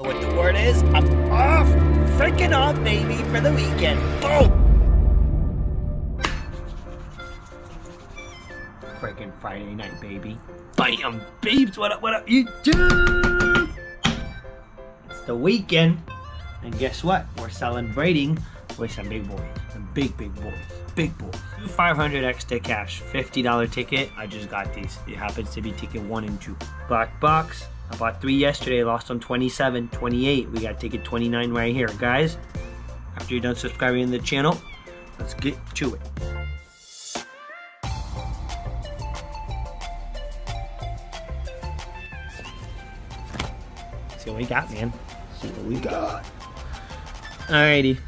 what the word is. I'm off, freaking off, baby, for the weekend. Boom! Freaking Friday night, baby. Bam, babes, what up, what up, YouTube? It's the weekend, and guess what? We're celebrating with some big boys, some big, big boys, big boys. 500 X the Cash, $50 ticket. I just got these. It happens to be ticket one and two. Black box. I bought three yesterday, lost on 27, 28. We got ticket 29 right here. Guys, after you're done subscribing to the channel, let's get to it. See what we got, man. See what we got. Alrighty.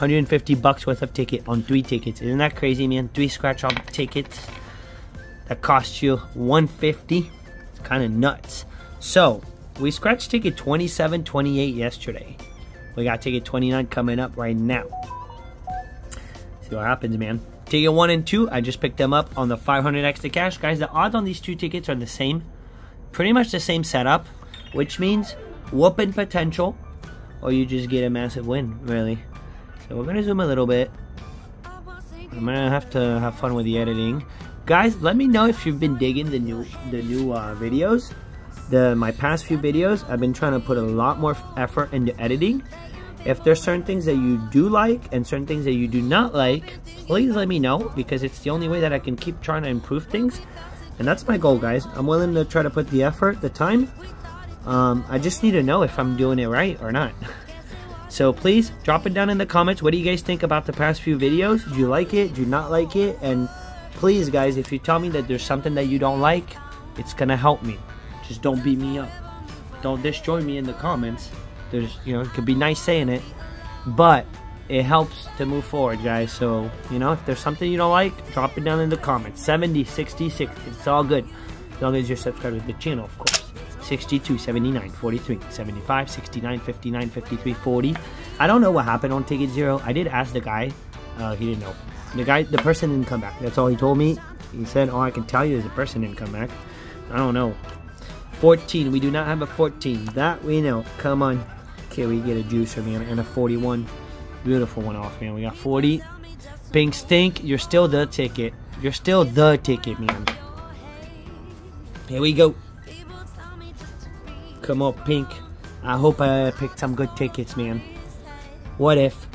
150 bucks worth of ticket on three tickets. Isn't that crazy, man? Three scratch off tickets that cost you 150. It's kind of nuts. So, we scratched ticket 27, 28 yesterday. We got ticket 29 coming up right now. See what happens, man. Ticket 1 and 2, I just picked them up on the 500 X the Cash. Guys, the odds on these two tickets are the same. Pretty much the same setup, which means whooping potential, or you just get a massive win, really. So we're gonna zoom a little bit. I'm gonna have to have fun with the editing. Guys, let me know if you've been digging the new the new uh, videos. The my past few videos, I've been trying to put a lot more effort into editing. If there's certain things that you do like and certain things that you do not like, please let me know because it's the only way that I can keep trying to improve things. And that's my goal, guys. I'm willing to try to put the effort, the time. Um, I just need to know if I'm doing it right or not. So please drop it down in the comments. What do you guys think about the past few videos? Do you like it? Do you not like it? And please, guys, if you tell me that there's something that you don't like, it's gonna help me. Just don't beat me up. Don't destroy me in the comments. There's, you know, it could be nice saying it, but it helps to move forward, guys. So, you know, if there's something you don't like, drop it down in the comments. 70, 60, 60. It's all good. As long as you're subscribed to the channel, of course. 62, 79, 43, 75, 69, 59, 53, 40. I don't know what happened on Ticket Zero. I did ask the guy. Uh, he didn't know. The guy, the person didn't come back. That's all he told me. He said, all I can tell you is the person didn't come back. I don't know. 14. We do not have a 14. That we know. Come on. Okay, we get a juicer, man. And a 41. Beautiful one off, man. We got 40. Pink Stink, you're still the ticket. You're still the ticket, man. Here we go. Come on, Pink. I hope I picked some good tickets, man. What if?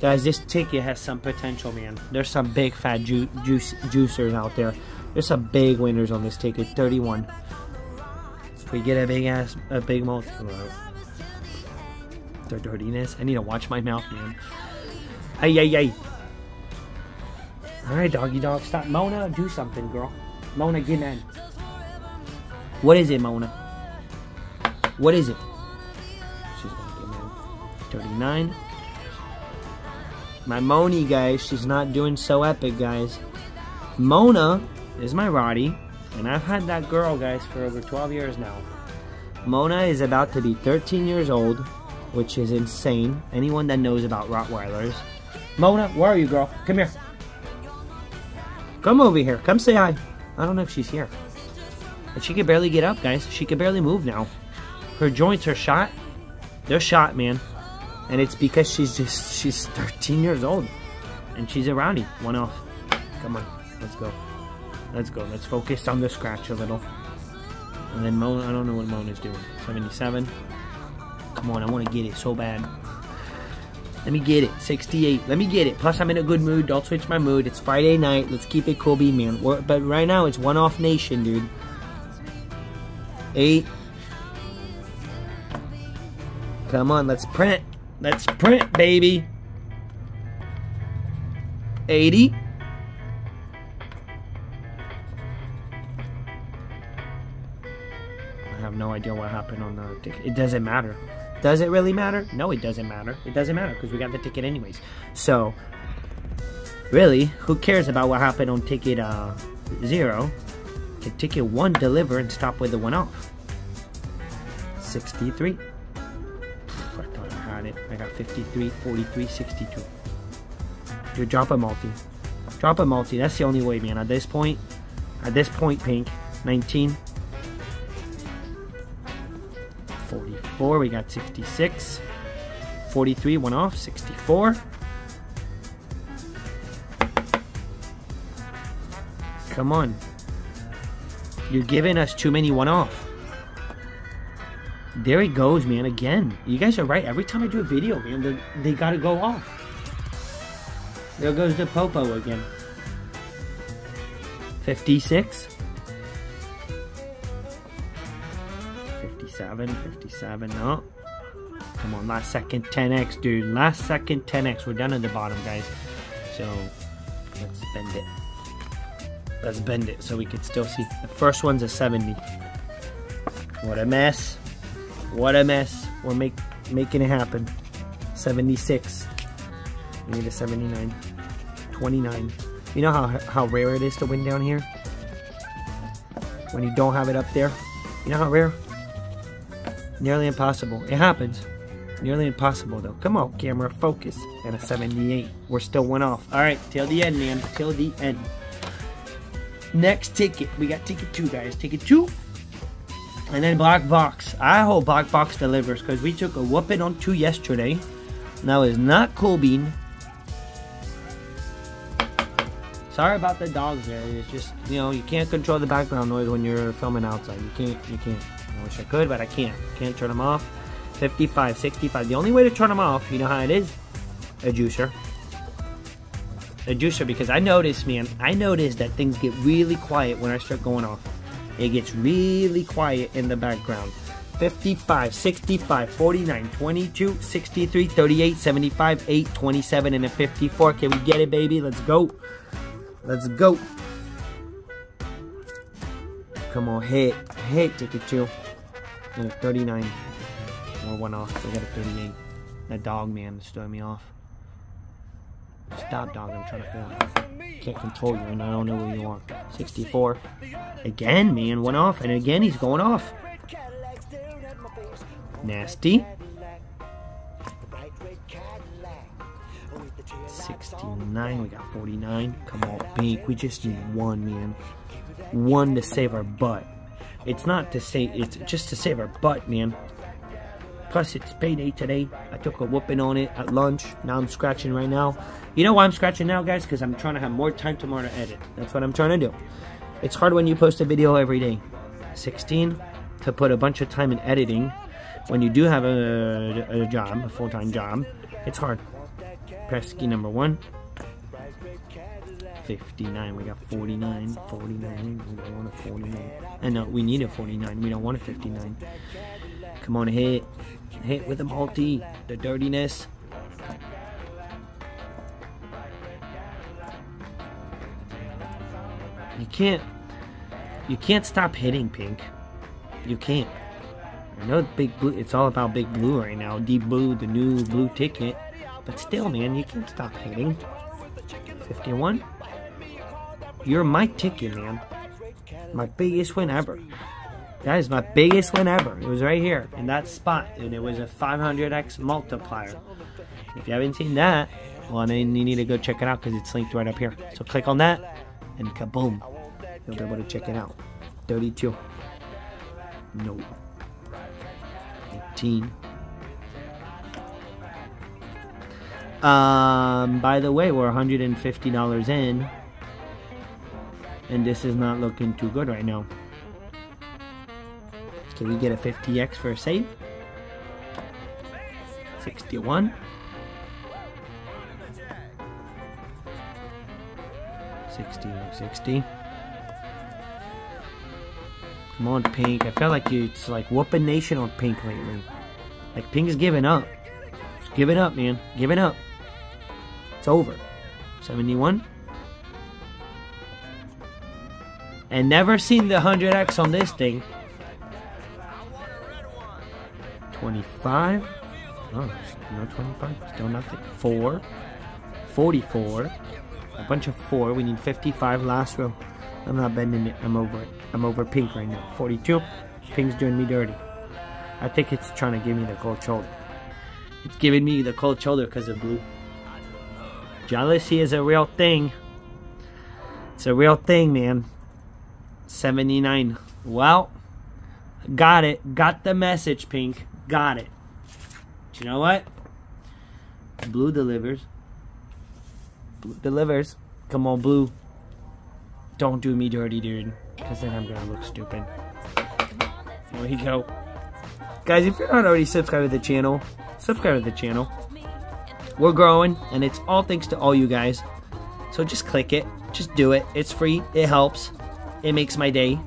Guys, this ticket has some potential, man. There's some big fat ju juice juicers out there. There's some big winners on this ticket. 31. We get a big ass, a big mouth. Their dirtiness. I need to watch my mouth, man. Hey, hey, hey. Alright, doggy dog, stop. Mona, do something, girl. Mona, get in. What is it, Mona? What is it? She's gonna get in. 39. My Moni, guys, she's not doing so epic, guys. Mona is my Rottie, and I've had that girl, guys, for over 12 years now. Mona is about to be 13 years old, which is insane. Anyone that knows about Rottweilers. Mona, where are you, girl? Come here. Come over here. Come say hi. I don't know if she's here. But she can barely get up, guys. She can barely move now. Her joints are shot. They're shot, man. And it's because she's just, she's 13 years old. And she's a rowdy. One off. Come on. Let's go. Let's go. Let's focus on the scratch a little. And then Mona, I don't know what Mona's doing. 77. Come on, I want to get it so bad. Let me get it. 68. Let me get it. Plus, I'm in a good mood. Don't switch my mood. It's Friday night. Let's keep it cool, man. But right now, it's one off nation, dude. Eight. Come on, let's print. Let's print, baby. 80. Have no idea what happened on the ticket. It doesn't matter. Does it really matter? No, it doesn't matter. It doesn't matter because we got the ticket anyways. So, really, who cares about what happened on ticket uh, zero? Can ticket one deliver and stop with the one off. 63. I thought I had it. I got 53, 43, 62. You drop a multi. Drop a multi. That's the only way, man. At this point, at this point, pink. 19. 64, we got 66. 43, one off, 64. Come on. You're giving us too many one off. There he goes, man, again. You guys are right. Every time I do a video, man, they, they gotta go off. There goes the Popo again. 56. 57, 57, no. Come on, last second 10x, dude. Last second 10x. We're down at the bottom, guys. So, let's bend it. Let's bend it so we can still see. The first one's a 70. What a mess. What a mess. We're make, making it happen. 76. We need a 79. 29. You know how, how rare it is to win down here? When you don't have it up there? You know how rare? Nearly impossible. It happens. Nearly impossible though. Come on, camera, focus. And a 78. We're still one off. Alright, till the end, man. Till the end. Next ticket. We got ticket two, guys. Ticket two. And then Black Box. I hope Black Box delivers because we took a whooping on two yesterday. That was not cool bean. Sorry about the dogs there. It's just, you know, you can't control the background noise when you're filming outside. You can't, you can't. I wish I could, but I can't. Can't turn them off. 55, 65. The only way to turn them off, you know how it is? A juicer. A juicer, because I noticed, man, I noticed that things get really quiet when I start going off. It gets really quiet in the background. 55, 65, 49, 22, 63, 38, 75, 8, 27, and a 54. Can we get it, baby? Let's go. Let's go. Come on, hit. Hit, ticket two. And a 39. Or one off. We got a 38. That dog, man, is throwing me off. Stop, dog. I'm trying to film. Can't control you, and I don't know where you are. 64. Again, man, one off. And again, he's going off. Nasty. 69. We got 49. Come on, Pink. We just need one, man. One to save our butt. It's not to say, it's just to save our butt, man. Plus, it's payday today. I took a whooping on it at lunch. Now I'm scratching right now. You know why I'm scratching now, guys? Because I'm trying to have more time tomorrow to edit. That's what I'm trying to do. It's hard when you post a video every day. 16, to put a bunch of time in editing. When you do have a, a job, a full-time job, it's hard. Press key number one. 59. We got 49. 49. We don't want a 49. And no, we need a 49. We don't want a 59. Come on, hit. Hit with the multi. The dirtiness. You can't. You can't stop hitting, Pink. You can't. I know Big Blue. It's all about Big Blue right now. Deep Blue, the new blue ticket. But still, man, you can't stop hitting. 51. You're my ticket, man. My biggest win ever. That is my biggest win ever. It was right here in that spot, and it was a 500x multiplier. If you haven't seen that, well, then you need to go check it out because it's linked right up here. So click on that, and kaboom, you'll be able to check it out. 32. No. 18. Um, by the way, we're $150 in. And this is not looking too good right now. Can we get a 50x for a save? 61. Sixty sixty. Come on, Pink. I feel like you, it's like whooping nation on Pink lately. Like Pink is giving up. Just give it up, man. Giving up. It's over. 71. And never seen the 100x on this thing. 25. Oh, no 25. Still nothing. 4. 44. A bunch of 4. We need 55 last row. I'm not bending it. I'm over it. I'm over pink right now. 42. Pink's doing me dirty. I think it's trying to give me the cold shoulder. It's giving me the cold shoulder because of blue. Jealousy is a real thing. It's a real thing, man. 79. Well, got it. Got the message, Pink. Got it. You know what? Blue delivers. Blue delivers. Come on, Blue. Don't do me dirty, dude. Because then I'm going to look stupid. There we go. Guys, if you're not already subscribed to the channel, subscribe to the channel. We're growing, and it's all thanks to all you guys. So just click it. Just do it. It's free. It helps. It makes my day.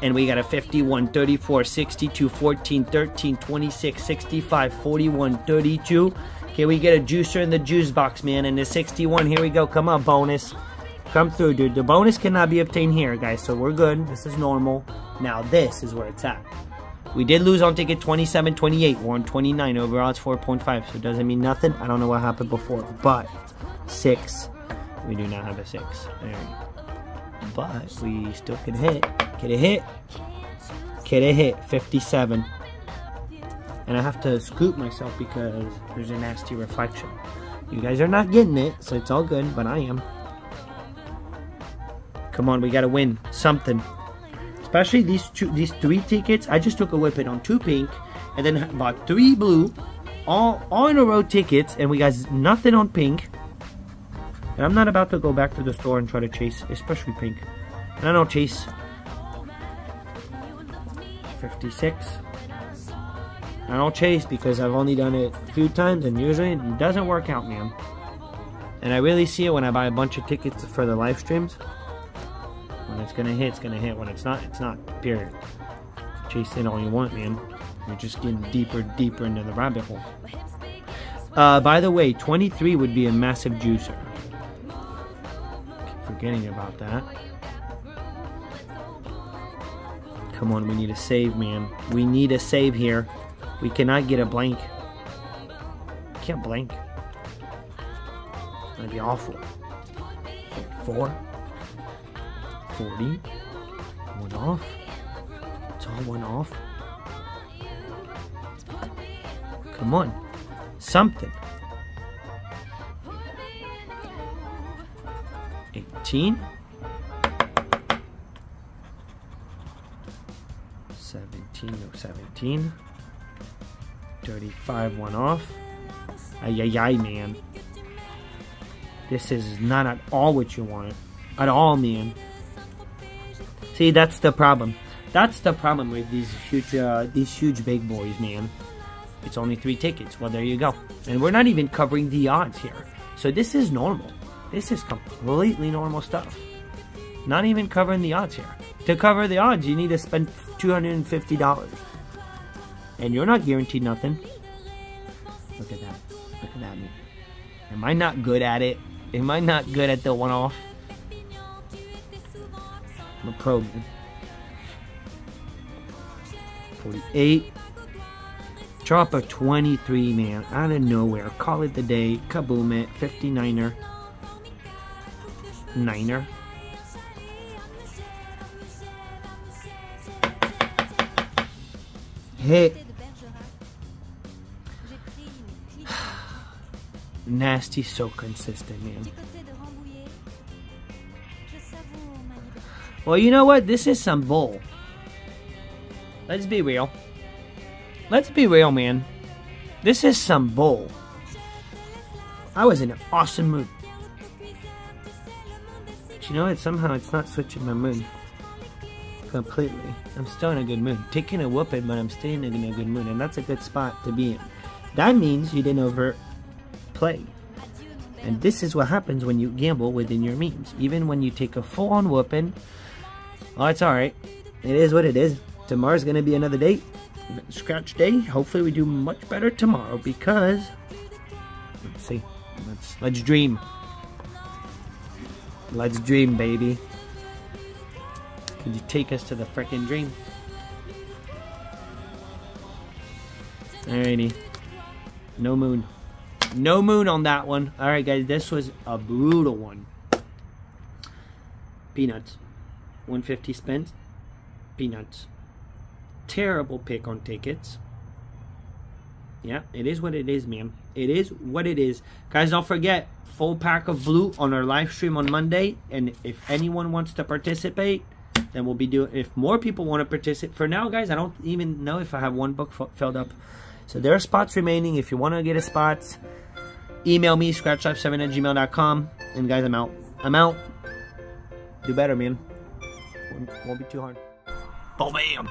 And we got a 51, 34, 62, 14, 13, 26, 65, 41, 32. Can we get a juicer in the juice box, man? And the 61, here we go. Come on, bonus. Come through, dude. The bonus cannot be obtained here, guys. So we're good. This is normal. Now this is where it's at. We did lose on ticket 27, 28. We're on 29. Overall, it's 4.5. So it doesn't mean nothing. I don't know what happened before. But 6. We do not have a 6. But we still can hit. Get a hit. Get a hit. 57. And I have to scoop myself because there's a nasty reflection. You guys are not getting it, so it's all good, but I am. Come on, we gotta win something. Especially these two, these three tickets. I just took a whip it on two pink, and then bought three blue, all all in a row tickets, and we got nothing on pink. And I'm not about to go back to the store and try to chase, especially pink. And I don't chase 56. I don't chase because I've only done it a few times and usually it doesn't work out, man. And I really see it when I buy a bunch of tickets for the live streams. When it's gonna hit, it's gonna hit. When it's not, it's not. Period. Chase it all you want, man. You're just getting deeper, deeper into the rabbit hole. Uh, by the way, 23 would be a massive juicer. Forgetting about that. Come on, we need a save, man. We need a save here. We cannot get a blank. Can't blank. That'd be awful. Four. 40. One off. It's all one off. Come on. Something. 18. 17, no 17. 35, one off. Ay, ay, ay, man. This is not at all what you want. At all, man. See, that's the problem. That's the problem with these huge, uh, these huge big boys, man. It's only three tickets. Well, there you go. And we're not even covering the odds here. So this is normal. This is completely normal stuff. Not even covering the odds here. To cover the odds, you need to spend $250. And you're not guaranteed nothing. Look at that. Look at that. Am I not good at it? Am I not good at the one-off? I'm a pro, man. 48. Drop a 23, man. Out of nowhere. Call it the day. Kaboom it. 59er. Niner. Hit. Nasty, so consistent, man. Well, you know what? This is some bull. Let's be real. Let's be real, man. This is some bull. I was in an awesome mood. You know what? Somehow it's not switching my mood. Completely. I'm still in a good mood. Taking a whooping, but I'm staying in a good mood. And that's a good spot to be in. That means you didn't overplay. And this is what happens when you gamble within your means. Even when you take a full-on whooping, oh, it's alright. It is what it is. Tomorrow's going to be another day. Scratch day. Hopefully we do much better tomorrow because... Let's see. Let's, let's dream. Let's dream, baby. Could you take us to the freaking dream? Alrighty. No moon. No moon on that one. Alright, guys. This was a brutal one. Peanuts. 150 spent. Peanuts. Terrible pick on tickets. Yeah, it is what it is, man. It is what it is. Guys, don't forget, full pack of blue on our live stream on Monday. And if anyone wants to participate, then we'll be doing. If more people want to participate, for now, guys, I don't even know if I have one book filled up. So there are spots remaining. If you want to get a spot, email me scratchlife7 at gmail.com. And guys, I'm out. I'm out. Do better, man. Won't, be too hard. Boom, bam.